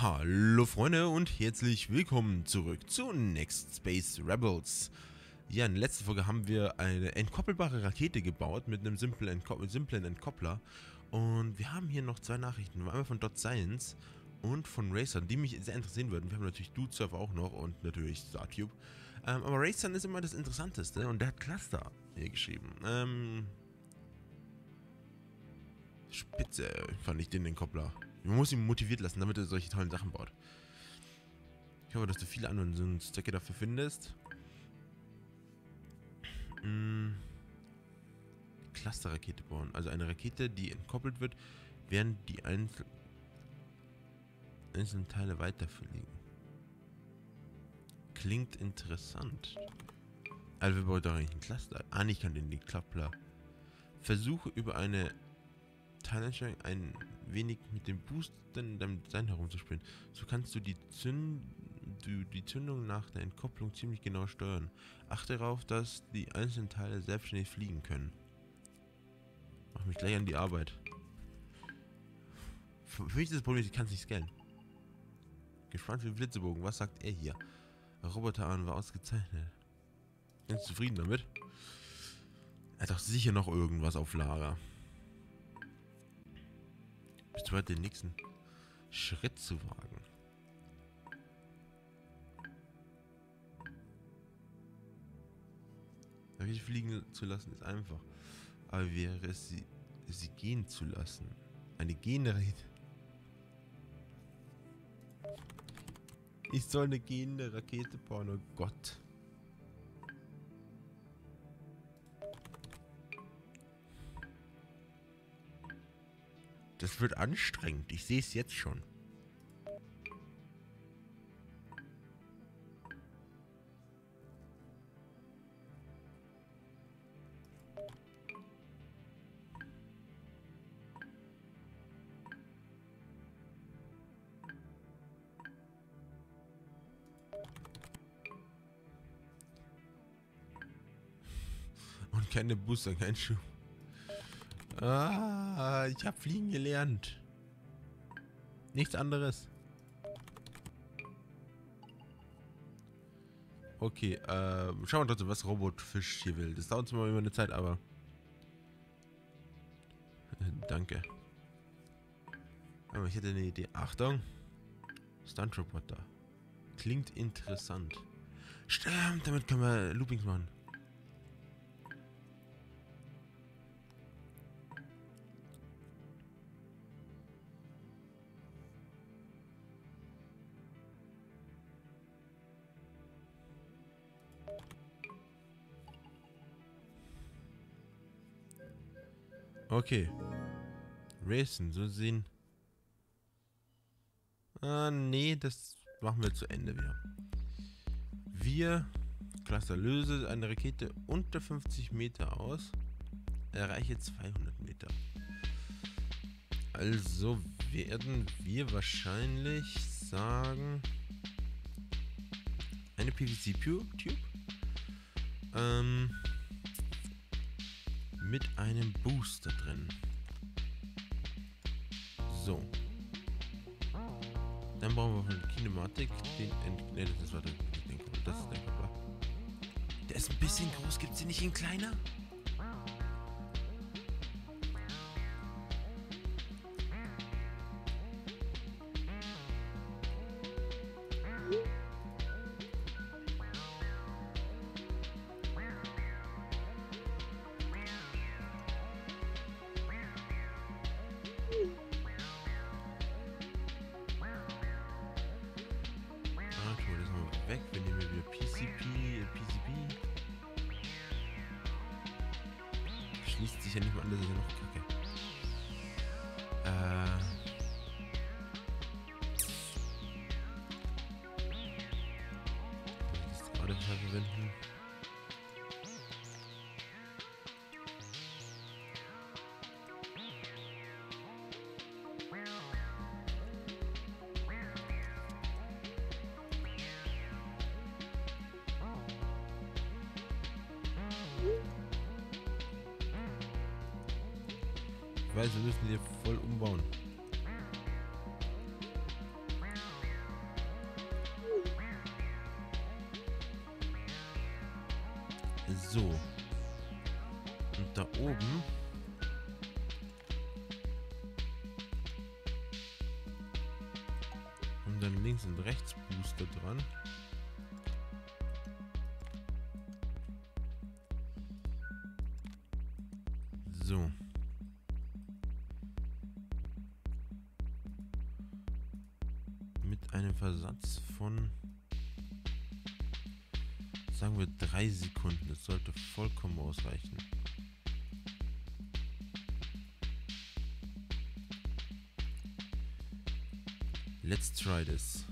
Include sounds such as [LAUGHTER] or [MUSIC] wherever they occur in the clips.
Hallo Freunde und herzlich willkommen zurück zu Next Space Rebels. Ja, in der letzten Folge haben wir eine entkoppelbare Rakete gebaut mit einem simplen, Entko simplen Entkoppler. Und wir haben hier noch zwei Nachrichten. Einmal von Dot Science und von Raysun, die mich sehr interessieren würden. Wir haben natürlich Dude Surf auch noch und natürlich StarTube. Ähm, aber Raysun ist immer das Interessanteste und der hat Cluster hier geschrieben. Ähm, Spitze fand ich den Entkoppler. Man muss ihn motiviert lassen, damit er solche tollen Sachen baut. Ich hoffe, dass du viele Anwendungszwecke dafür findest. Hm. Clusterrakete bauen. Also eine Rakete, die entkoppelt wird, während die Einzel einzelnen Teile weiterfliegen. Klingt interessant. Also wir bauen doch eigentlich einen Cluster. Ah, ich kann den Klappler. Versuche über eine Teileinstellung ein wenig mit dem Boost in deinem Design herumzuspielen. So kannst du die, Zünd du die Zündung nach der Entkopplung ziemlich genau steuern. Achte darauf, dass die einzelnen Teile selbstständig fliegen können. Mach mich gleich an die Arbeit. Für mich ist das Problem, ich kann es nicht scannen. Gespannt wie Blitzebogen. Was sagt er hier? Roboterarm war ausgezeichnet. Sind zufrieden damit? Er hat doch sicher noch irgendwas auf Lager. Bist du bereit, den nächsten Schritt zu wagen? Rakete fliegen zu lassen ist einfach. Aber wäre es sie, sie gehen zu lassen? Eine Rakete. Ich soll eine gehende Rakete bauen, oh Gott. Das wird anstrengend. Ich sehe es jetzt schon. Und keine Booster, kein Schuh. Ah, ich habe fliegen gelernt. Nichts anderes. Okay, äh, schauen wir trotzdem, was Robotfisch hier will. Das dauert zwar immer eine Zeit, aber... [LAUGHS] Danke. Aber ich hätte eine Idee. Achtung! Stunt-Roboter. Klingt interessant. Stimmt, damit können wir Loopings machen. Okay. Racen, so sehen. Ah, nee, das machen wir zu Ende wieder. Wir, Cluster, löse eine Rakete unter 50 Meter aus. Erreiche 200 Meter. Also werden wir wahrscheinlich sagen... Eine PVC-Tube. Ähm mit einem Booster drin. So. Dann brauchen wir von Kinematik den Ent ne, das ist warte, den, das ist der Koppler. Der ist ein bisschen groß, gibt es den nicht in kleiner? Schließt sich ja weiß, wir müssen hier voll umbauen. So. Und da oben... Und dann links und rechts Booster dran. So. Mit einem Versatz von sagen wir drei Sekunden. Das sollte vollkommen ausreichen. Let's try this.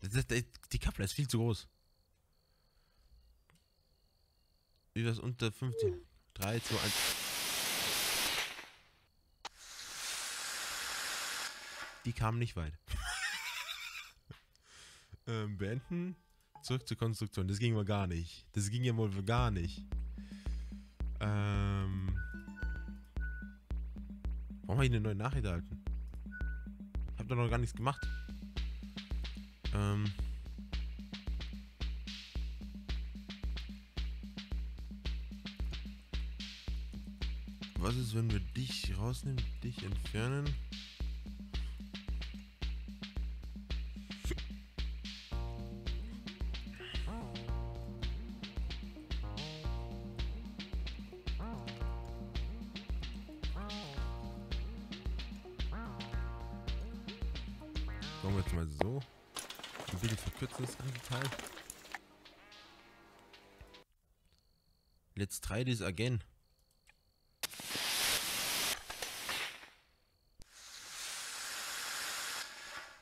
Das, das, das, die Kappe ist viel zu groß. Wie was unter 15? 3, 2, 1. Die kamen nicht weit. [LAUGHS] ähm, beenden. Zurück zur Konstruktion. Das ging mal gar nicht. Das ging ja wohl gar nicht. Ähm. Warum habe ich eine neue Nachricht erhalten? Ich habe doch noch gar nichts gemacht. Ähm. Was ist, wenn wir dich rausnehmen, dich entfernen? Machen wir jetzt mal so. Ein bisschen verkürzen das ganze Teil. Let's try this again.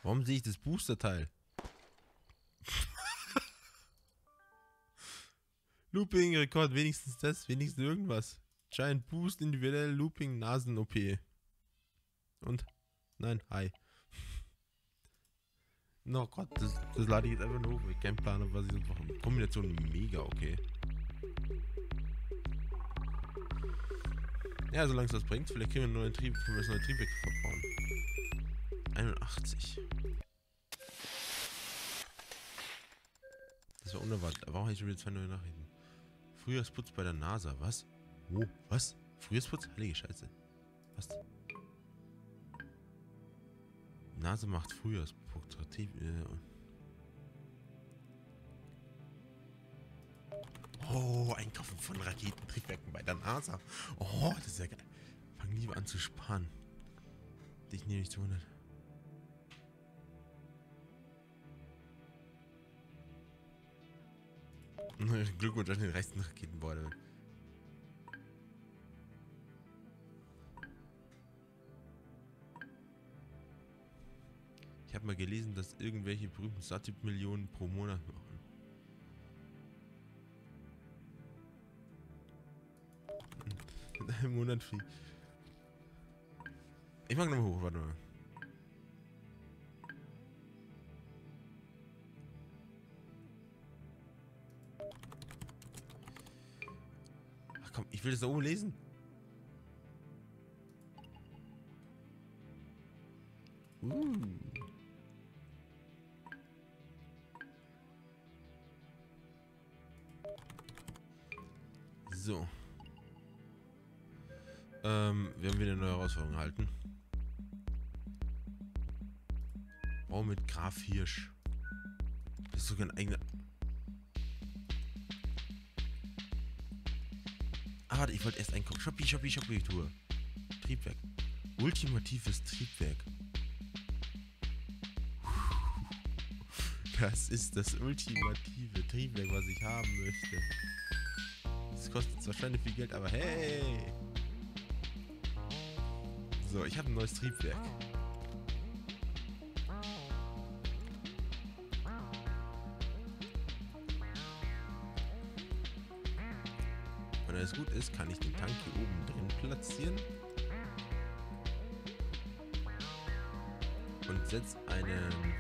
Warum sehe ich das Booster-Teil? [LAUGHS] Looping-Rekord, wenigstens das, wenigstens irgendwas. Giant Boost, individuell Looping, Nasen-OP. Und? Nein, hi. No Gott, das, das lade ich jetzt einfach nur hoch. Ich keinen Plan was ich sonst mache. Kombination mega okay. Ja, solange es was bringt, vielleicht können wir einen neuen Trieb, können wir das neue Triebwerk verbauen. 81. Das war unerwartet. Warum habe ich schon wieder zwei neue Nachrichten? Frühjahrsputz bei der NASA. Was? Wo? Was? Frühjahrsputz? Heilige Scheiße. Was? Nase macht Frühjahrsputz. Äh. Oh, Einkaufen von Raketentriebwerken bei der NASA. Oh, das ist ja geil. Fang lieber an zu sparen. Dich nehme ich zu 100. [LAUGHS] Glückwunsch an den reichsten Raketenbeutel. Habe mal gelesen, dass irgendwelche berühmten Satip Millionen pro Monat machen. In [LAUGHS] einem Monat viel. Ich mag nochmal hoch, warte mal. Ach komm, ich will das da oben lesen. Uh. So. Ähm, wir haben wieder eine neue Herausforderung erhalten. Bau mit Graf Hirsch. Das ist sogar ein eigener... Ah, warte, ich wollte erst einkommen. Shopee, Shopee, Shopee, Tour. Triebwerk. Ultimatives Triebwerk. Das ist das ultimative Triebwerk, was ich haben möchte. Das kostet wahrscheinlich viel Geld, aber hey! So, ich habe ein neues Triebwerk. Wenn alles gut ist, kann ich den Tank hier oben drin platzieren. Und setze einen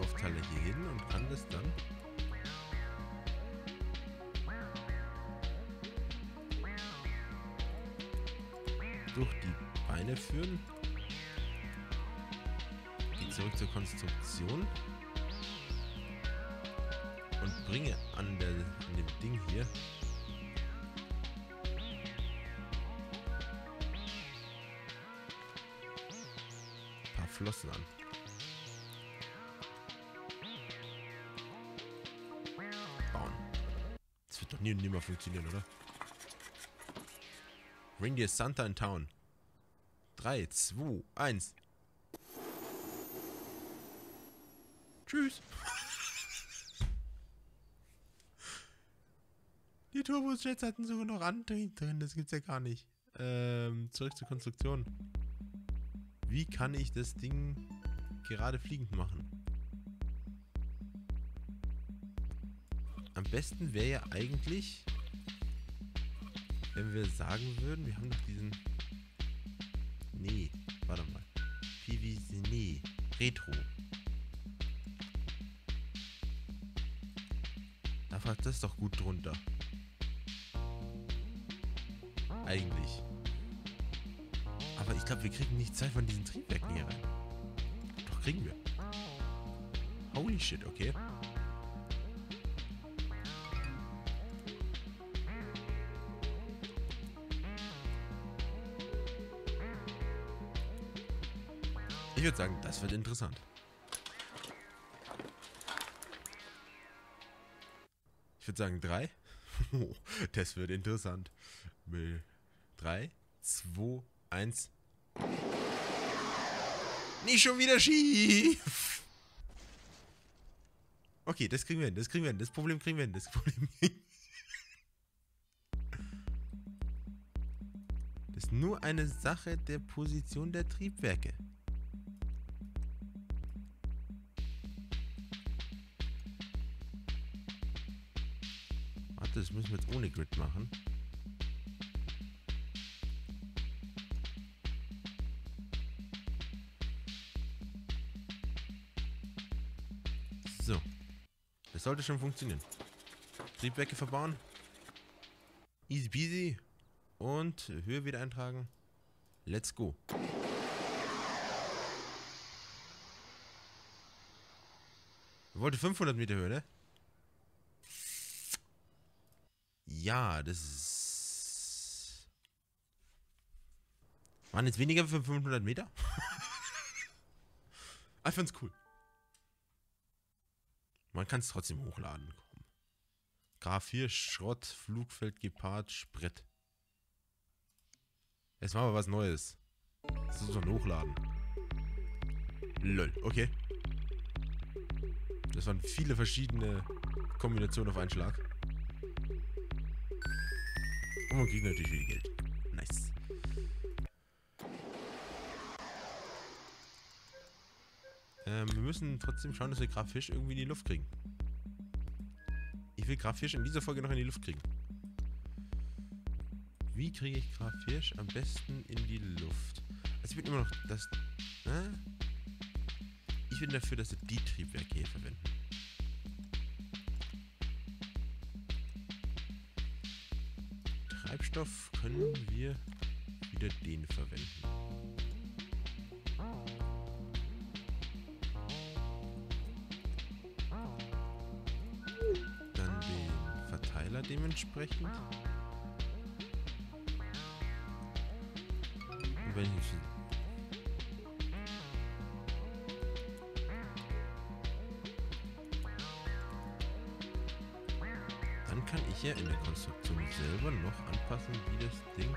Aufteiler hier hin und kann das dann durch die Beine führen. zurück zur Konstruktion. Und bringe an, der, an dem Ding hier ein paar Flossen an. Bauen. Das wird doch nie und nimmer funktionieren, oder? Reindeer Santa in Town. 3, 2, 1. Tschüss. Die Turbojets hatten sogar noch Antrieb drin. Das gibt's ja gar nicht. Ähm, zurück zur Konstruktion. Wie kann ich das Ding gerade fliegend machen? Am besten wäre ja eigentlich, wenn wir sagen würden, wir haben doch diesen... Nee, warte mal. PVC, Retro. Da fasst das doch gut drunter. Eigentlich. Aber ich glaube, wir kriegen nicht zwei von diesen Triebwerken hier rein. Doch, kriegen wir. Holy shit, okay. Ich würde sagen, das wird interessant. Ich würde sagen, drei. [LAUGHS] das wird interessant. Mit drei, zwei, eins. Nicht schon wieder schief. Okay, das kriegen wir hin, das kriegen wir hin. Das Problem kriegen wir hin, das Problem. Das ist nur eine Sache der Position der Triebwerke. Warte, das müssen wir jetzt ohne Grid machen. So. Das sollte schon funktionieren. Triebwerke verbauen. Easy peasy. Und Höhe wieder eintragen. Let's go. Wollte 500 Meter Höhe, ne? Ja, das ist... Waren jetzt weniger für 500 Meter? [LAUGHS] ich find's cool. Man kann es trotzdem hochladen. Komm. Graf 4, Schrott, Flugfeld, Gepard, Sprit. Jetzt machen wir was Neues. Das ist doch hochladen. Lol, okay. Das waren viele verschiedene Kombinationen auf einen Schlag. Und man kriegt natürlich viel Geld. Nice. Ähm, wir müssen trotzdem schauen, dass wir Graf Fisch irgendwie in die Luft kriegen. Ich will Graf Fisch in dieser Folge noch in die Luft kriegen. Wie kriege ich Graf Fisch am besten in die Luft? Also ich bin immer noch das... Ne? Ich bin dafür, dass wir die Triebwerke hier verwenden. Treibstoff können wir wieder den verwenden. Dann den Verteiler dementsprechend. Und wenn ich kann ich ja in der Konstruktion selber noch anpassen, wie das Ding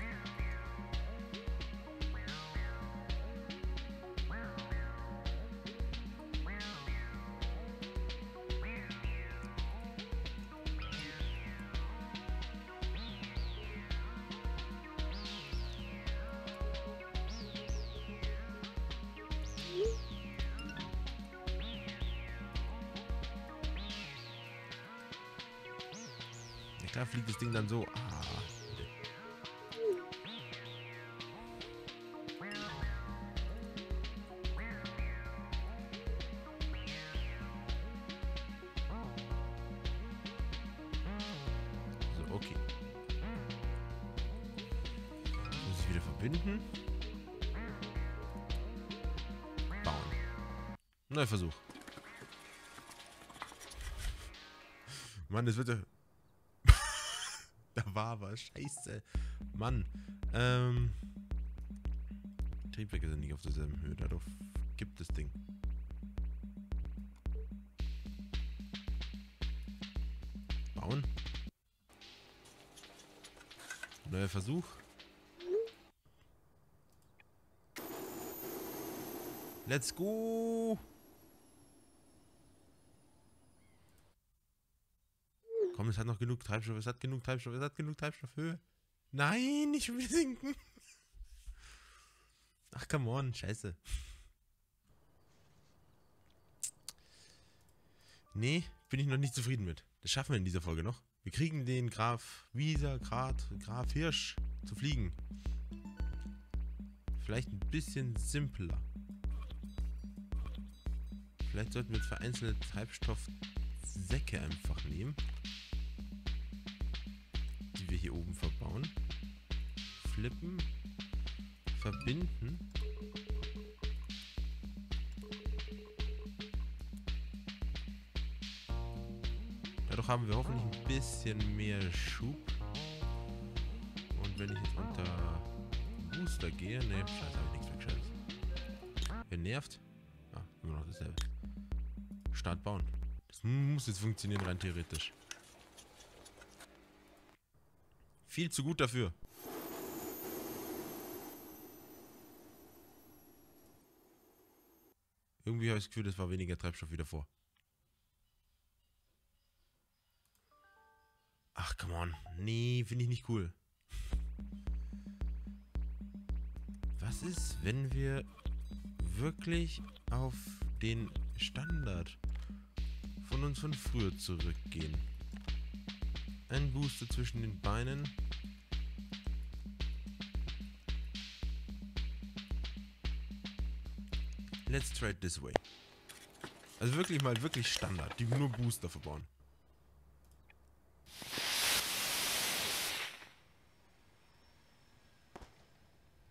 Okay. Muss ich wieder verbinden. Bauen. Neuer Versuch. Mann, es wird ja... [LAUGHS] da war was. Scheiße. Mann. Ähm... Triebwerke sind nicht auf derselben Höhe. Dadurch gibt das Ding. Bauen. Neuer Versuch. Let's go! Komm, es hat noch genug Treibstoff, es hat genug Treibstoff, es hat genug Treibstoffhöhe. Nein, schon wieder sinken. Ach, come on, scheiße. Nee, bin ich noch nicht zufrieden mit. Das schaffen wir in dieser Folge noch. Wir kriegen den Graf Wieser, Grad, Graf Hirsch zu fliegen. Vielleicht ein bisschen simpler. Vielleicht sollten wir jetzt vereinzelte Treibstoffsäcke einfach nehmen. Die wir hier oben verbauen. Flippen. Verbinden. Dadurch haben wir hoffentlich ein bisschen mehr Schub. Und wenn ich jetzt unter Booster gehe, ne, scheiße, habe ich nichts mehr. Wer nervt? Ah, immer noch dasselbe. Start bauen. Das muss jetzt funktionieren, rein theoretisch. Viel zu gut dafür. Irgendwie habe ich das Gefühl, das war weniger Treibstoff wieder vor. Come on. Nee, finde ich nicht cool. Was ist, wenn wir wirklich auf den Standard von uns von früher zurückgehen? Ein Booster zwischen den Beinen. Let's try it this way. Also wirklich mal wirklich Standard, die nur Booster verbauen.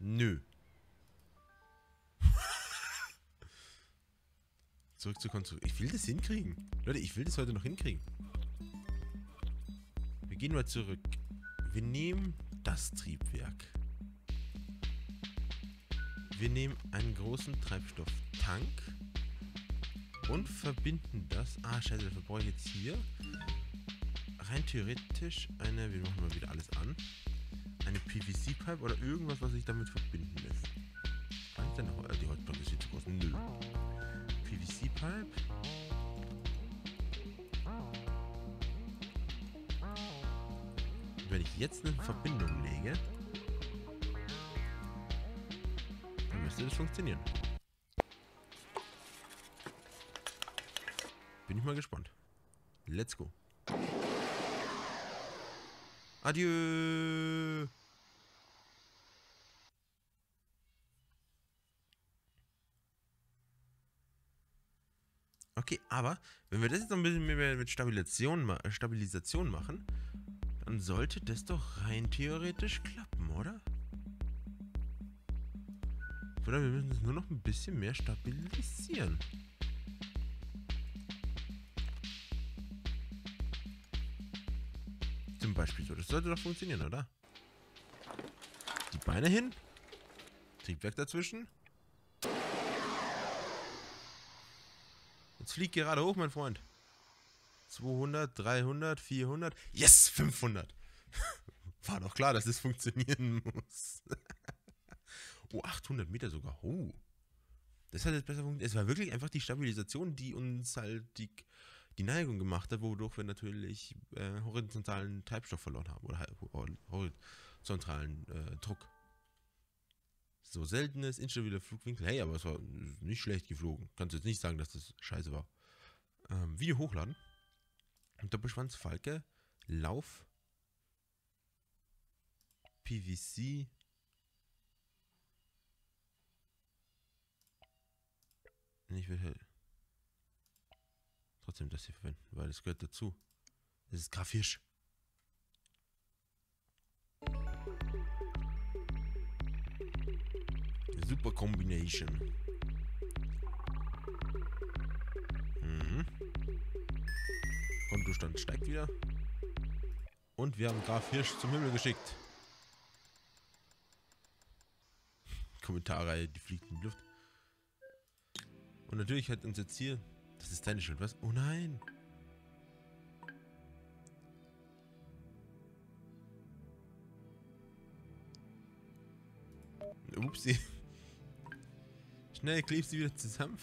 Nö. [LAUGHS] Zurück zur Konstruktion. Ich will das hinkriegen. Leute, ich will das heute noch hinkriegen. Wir gehen mal zurück. Wir nehmen das Triebwerk. Wir nehmen einen großen Treibstofftank und verbinden das. Ah, scheiße, dafür brauche ich jetzt hier rein theoretisch eine. Wir machen mal wieder alles an. Eine PVC-Pipe oder irgendwas, was sich damit verbinden lässt. Kann ich denn noch? Die Holzbank ist hier zu groß. Nö. PVC-Pipe. Wenn ich jetzt eine Verbindung lege, dann müsste das funktionieren. Bin ich mal gespannt. Let's go. Adieu. Okay, aber wenn wir das jetzt noch ein bisschen mehr mit Stabilisation, Stabilisation machen, dann sollte das doch rein theoretisch klappen, oder? Oder wir müssen es nur noch ein bisschen mehr stabilisieren. Beispiel so. Das sollte doch funktionieren, oder? Die Beine hin. Triebwerk dazwischen. Jetzt flieg gerade hoch, mein Freund. 200, 300, 400. Yes, 500. [LAUGHS] War doch klar, dass es funktionieren muss. [LAUGHS] oh, 800 Meter sogar. Oh. Das hat jetzt besser funktioniert. Es war wirklich einfach die Stabilisation, die uns halt die, die Neigung gemacht hat, wodurch wir natürlich äh, horizontalen Treibstoff verloren haben. Oder horizontalen äh, Druck. So seltenes, instabiler Flugwinkel. Hey, aber es war nicht schlecht geflogen. Kannst du jetzt nicht sagen, dass das scheiße war. Ähm, Video hochladen. Doppelschwanz, Falke, Lauf, PVC. Ich will halt trotzdem das hier verwenden, weil es gehört dazu. Das ist grafisch. Super Combination. Mhm. Kontostand steigt wieder. Und wir haben Graf Hirsch zum Himmel geschickt. Kommentare, die fliegt in die Luft. Und natürlich hat uns jetzt hier das ist deine Schuld, was? Oh nein! Upsi. Schnell klebst sie wieder zusammen.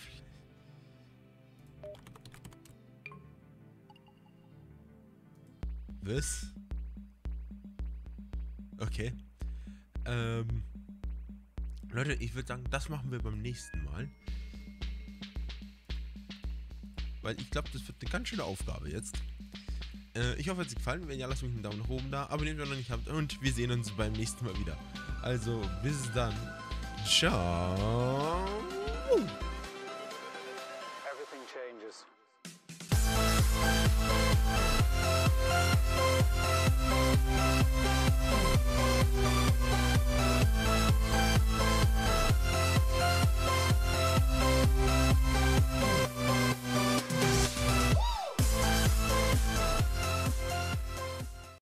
Was? Okay. Ähm. Leute, ich würde sagen, das machen wir beim nächsten Mal. Weil ich glaube, das wird eine ganz schöne Aufgabe jetzt. Äh, ich hoffe, es hat gefallen. Wenn ja, lasst mich einen Daumen nach oben da. Abonniert, wenn ihr noch nicht habt. Und wir sehen uns beim nächsten Mal wieder. Also, bis dann. Ciao.